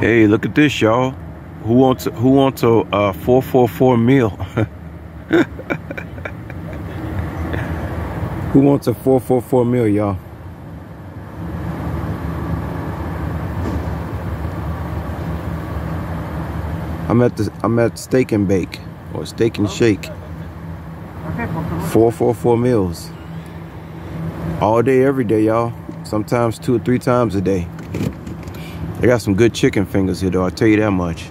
Hey, look at this, y'all. Who wants who wants a uh, 444 meal? who wants a 444 meal, y'all? I'm at the I'm at Steak and Bake or Steak and Shake. 444 meals. All day, every day, y'all. Sometimes two or three times a day. They got some good chicken fingers here, though. I'll tell you that much.